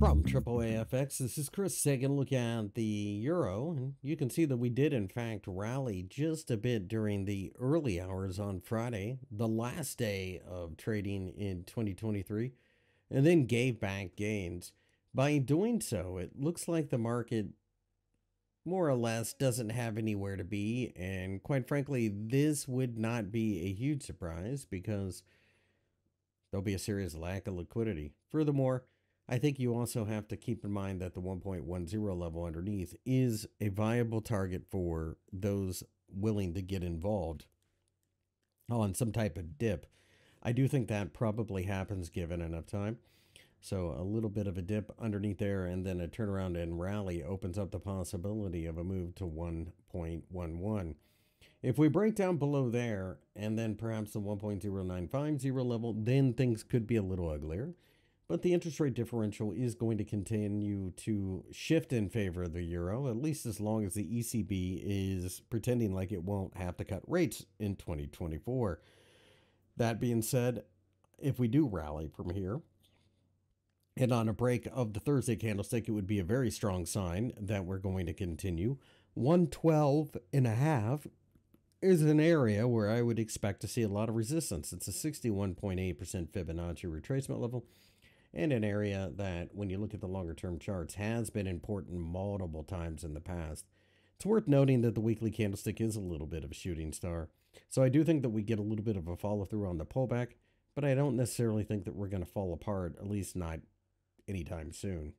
From AAAFX, this is Chris taking looking at the Euro, and you can see that we did in fact rally just a bit during the early hours on Friday, the last day of trading in 2023, and then gave back gains. By doing so, it looks like the market more or less doesn't have anywhere to be, and quite frankly, this would not be a huge surprise because there'll be a serious lack of liquidity. Furthermore, I think you also have to keep in mind that the 1.10 level underneath is a viable target for those willing to get involved on some type of dip. I do think that probably happens given enough time. So a little bit of a dip underneath there and then a turnaround and rally opens up the possibility of a move to 1.11. If we break down below there and then perhaps the 1.0950 level, then things could be a little uglier. But the interest rate differential is going to continue to shift in favor of the euro, at least as long as the ECB is pretending like it won't have to cut rates in 2024. That being said, if we do rally from here, and on a break of the Thursday candlestick, it would be a very strong sign that we're going to continue. 112 and a half is an area where I would expect to see a lot of resistance. It's a 61.8% Fibonacci retracement level and an area that, when you look at the longer term charts, has been important multiple times in the past. It's worth noting that the weekly candlestick is a little bit of a shooting star. So I do think that we get a little bit of a follow through on the pullback, but I don't necessarily think that we're going to fall apart, at least not anytime soon.